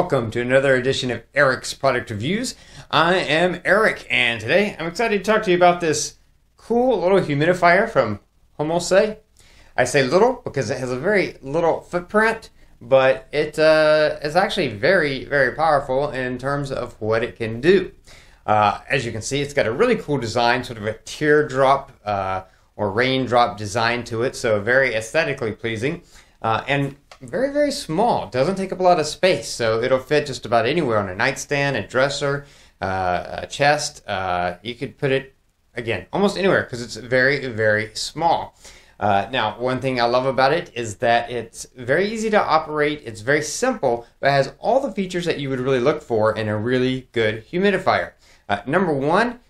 Welcome to another edition of Eric's Product Reviews. I am Eric, and today I'm excited to talk to you about this cool little humidifier from Homasy. I say little because it has a very little footprint, but it uh, is actually very, very powerful in terms of what it can do. Uh, as you can see, it's got a really cool design, sort of a teardrop uh, or raindrop design to it, so very aesthetically pleasing. Uh, and very, very small. Doesn't take up a lot of space, so it'll fit just about anywhere on a nightstand, a dresser, uh, a chest. Uh, you could put it, again, almost anywhere because it's very, very small. Uh, now, one thing I love about it is that it's very easy to operate, it's very simple, but has all the features that you would really look for in a really good humidifier. Uh, number one,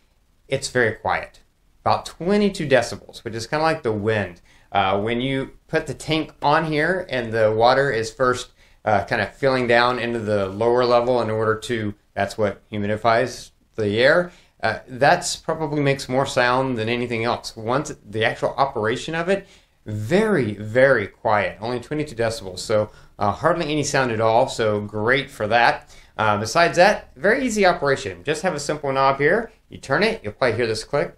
it's very quiet, about 22 decibels, which is kind of like the wind. Uh, when you put the tank on here and the water is first uh, kind of filling down into the lower level in order to, that's what humidifies the air. Uh, that's probably makes more sound than anything else. Once the actual operation of it, very, very quiet, only 22 decibels, so uh, hardly any sound at all, so great for that. Uh, besides that, very easy operation. Just have a simple knob here. You turn it, you'll probably hear this click.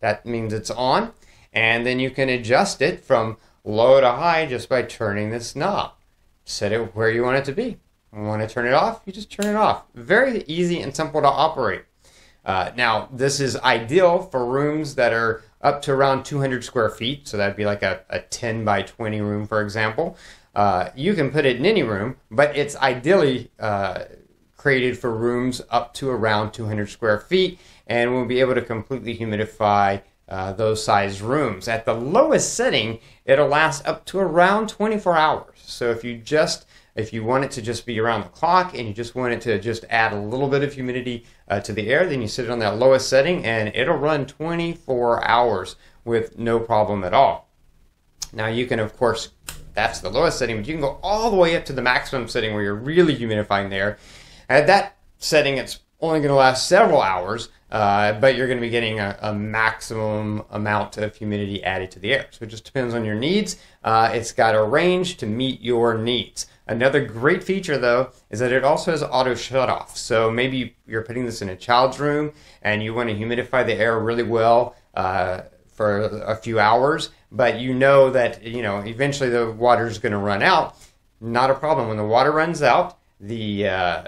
That means it's on and then you can adjust it from low to high just by turning this knob. Set it where you want it to be. Want to turn it off? You just turn it off. Very easy and simple to operate. Uh, now, this is ideal for rooms that are up to around 200 square feet, so that'd be like a, a 10 by 20 room, for example. Uh, you can put it in any room, but it's ideally uh, created for rooms up to around 200 square feet and will be able to completely humidify uh, those size rooms. At the lowest setting, it'll last up to around 24 hours. So if you just if you want it to just be around the clock and you just want it to just add a little bit of humidity uh, to the air, then you set it on that lowest setting and it'll run 24 hours with no problem at all. Now you can of course that's the lowest setting, but you can go all the way up to the maximum setting where you're really humidifying the air. At that setting, it's only going to last several hours, uh, but you're going to be getting a, a, maximum amount of humidity added to the air. So it just depends on your needs. Uh, it's got a range to meet your needs. Another great feature, though, is that it also has auto shut off. So maybe you're putting this in a child's room and you want to humidify the air really well uh, for a few hours, but you know that you know eventually the water is going to run out. Not a problem. When the water runs out, the uh,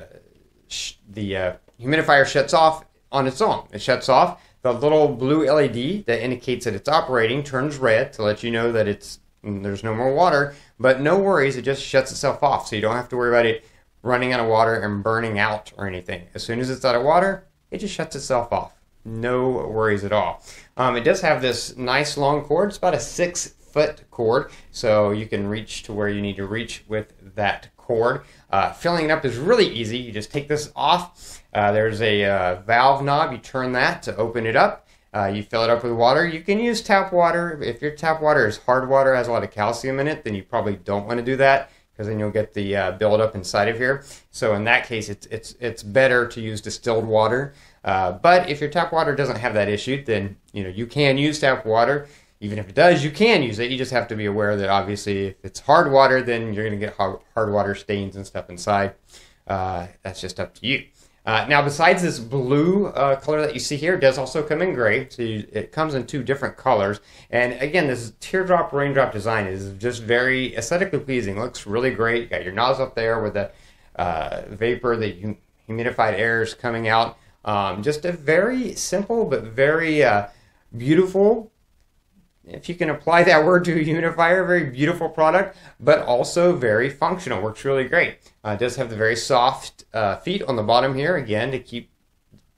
the uh, humidifier shuts off on its own. It shuts off. The little blue LED that indicates that it's operating turns red to let you know that it's there's no more water. But no worries, it just shuts itself off, so you don't have to worry about it running out of water and burning out or anything. As soon as it's out of water, it just shuts itself off. No worries at all. Um, it does have this nice long cord. It's about a six foot cord, so you can reach to where you need to reach with that cord. Uh, filling it up is really easy. You just take this off. Uh, there's a uh, valve knob. You turn that to open it up. Uh, you fill it up with water. You can use tap water. If your tap water is hard water, has a lot of calcium in it, then you probably don't want to do that because then you'll get the uh, buildup inside of here. So in that case, it's it's it's better to use distilled water. Uh, but if your tap water doesn't have that issue, then you know you can use tap water even if it does, you can use it. You just have to be aware that obviously if it's hard water, then you're going to get hard, water stains and stuff inside. Uh, that's just up to you. Uh, now, besides this blue uh, color that you see here, it does also come in gray. So you, it comes in two different colors. And again, this teardrop raindrop design is just very aesthetically pleasing. Looks really great. You got your nozzle up there with the uh, vapor, the humidified air is coming out. Um, just a very simple but very uh, beautiful if you can apply that word to a humidifier, very beautiful product, but also very functional. Works really great. Uh, it does have the very soft uh, feet on the bottom here, again, to keep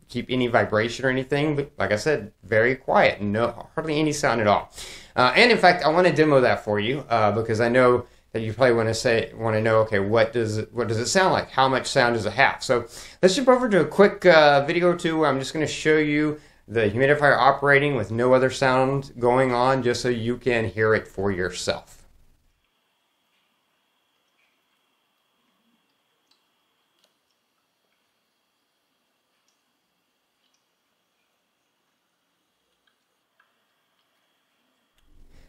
keep any vibration or anything. But like I said, very quiet, no hardly any sound at all. Uh, and in fact, I want to demo that for you uh, because I know that you probably want to say want to know okay what does it what does it sound like how much sound does it have so let's jump over to a quick uh, video or two where i'm just going to show you the humidifier operating with no other sound going on just so you can hear it for yourself.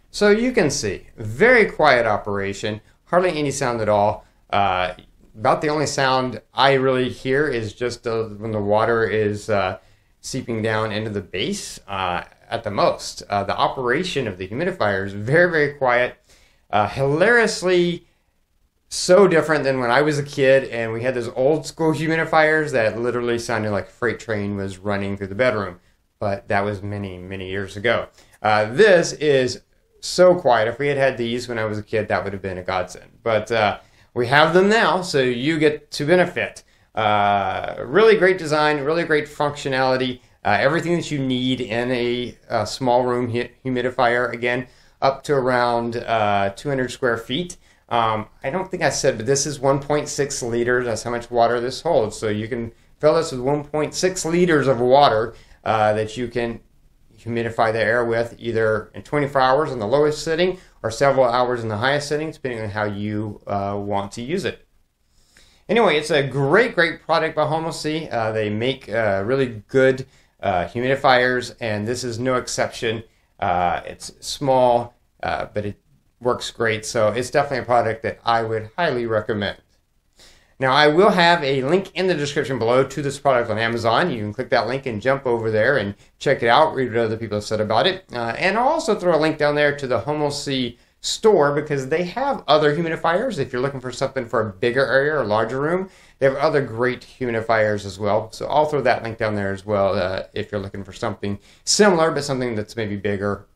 So you can see, very quiet operation, hardly any sound at all. Uh, about the only sound I really hear is just uh, when the water is uh, seeping down into the base uh, at the most. Uh, the operation of the humidifier is very, very quiet, uh, hilariously so different than when I was a kid and we had those old school humidifiers that literally sounded like a freight train was running through the bedroom. But that was many, many years ago. Uh, this is so quiet. If we had had these when I was a kid, that would have been a godsend. But uh, we have them now, so you get to benefit. Uh, really great design, really great functionality. Uh, everything that you need in a, a small room humidifier. Again, up to around uh, 200 square feet. Um, I don't think I said, but this is 1.6 liters. That's how much water this holds. So you can fill this with 1.6 liters of water uh, that you can humidify the air with either in 24 hours in the lowest setting or several hours in the highest setting, depending on how you uh, want to use it. Anyway, it's a great, great product by Homasy. Uh, they make uh, really good uh, humidifiers, and this is no exception. Uh, it's small, uh, but it works great. So it's definitely a product that I would highly recommend. Now, I will have a link in the description below to this product on Amazon. You can click that link and jump over there and check it out, read what other people have said about it. Uh, and I'll also throw a link down there to the Homasy store because they have other humidifiers. If you're looking for something for a bigger area or larger room, they have other great humidifiers as well. So I'll throw that link down there as well uh, if you're looking for something similar, but something that's maybe bigger.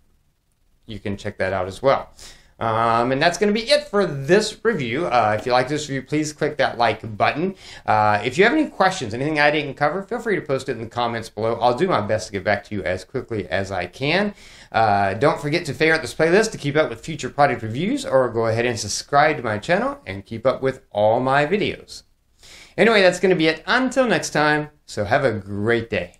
You can check that out as well. Um, and that's going to be it for this review. Uh, if you like this review, please click that like button. Uh, if you have any questions, anything I didn't cover, feel free to post it in the comments below. I'll do my best to get back to you as quickly as I can. Uh, don't forget to favorite this playlist to keep up with future product reviews, or go ahead and subscribe to my channel and keep up with all my videos. Anyway, that's going to be it until next time, so have a great day.